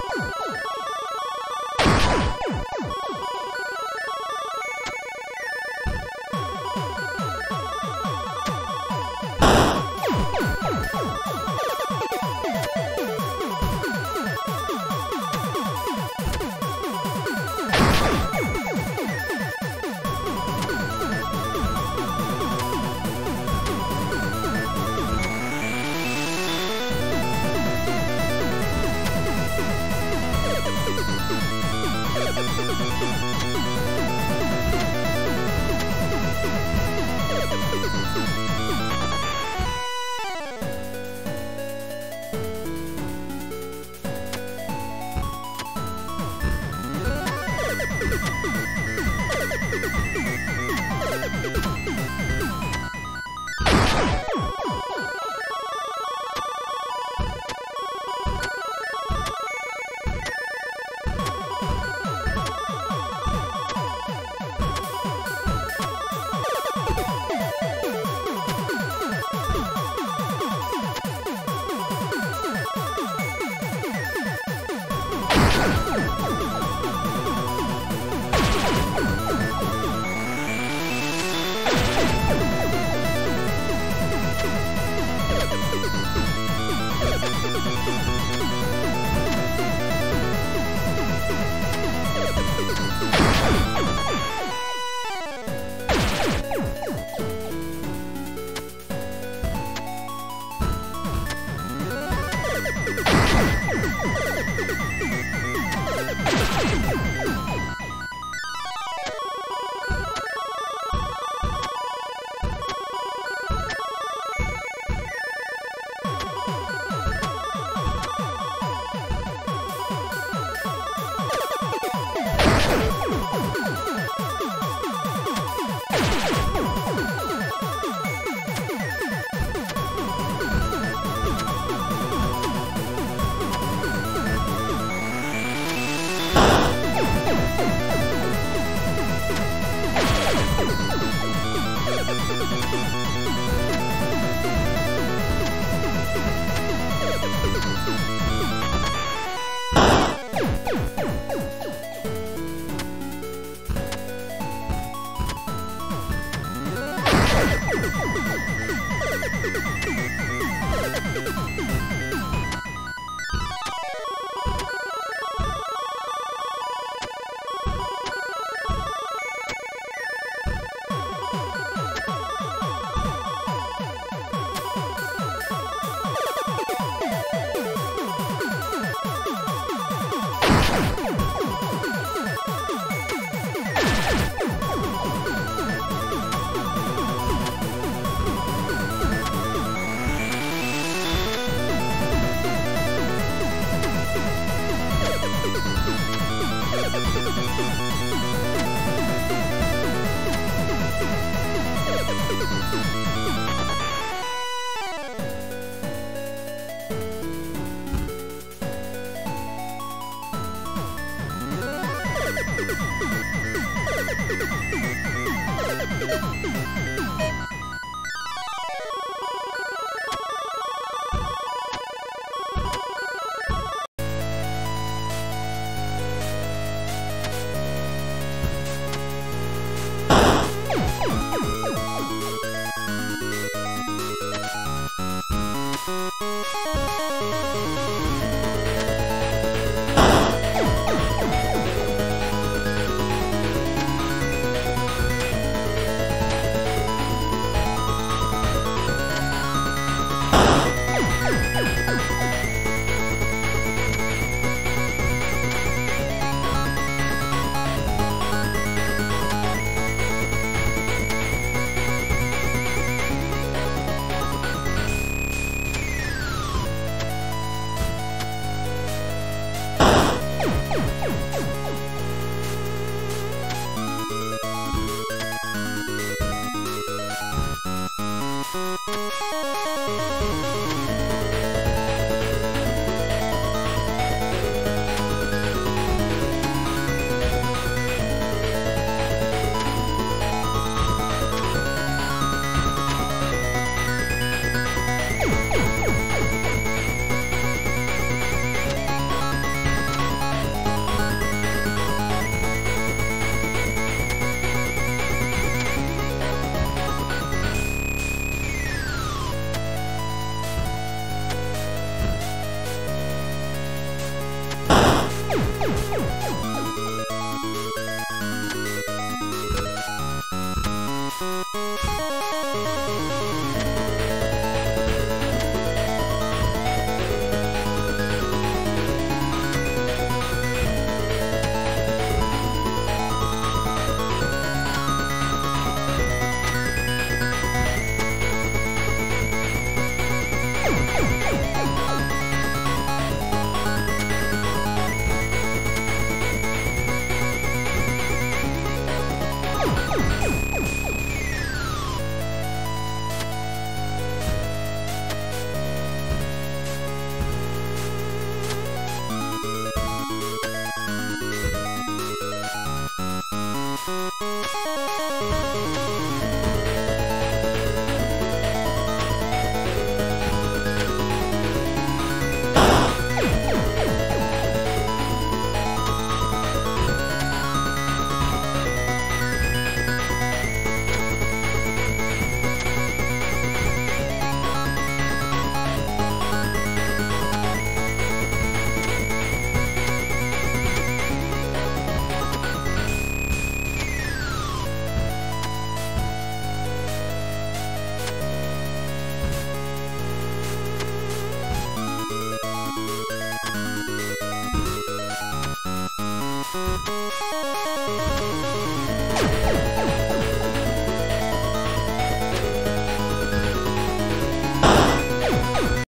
Oh, my God. Let's go.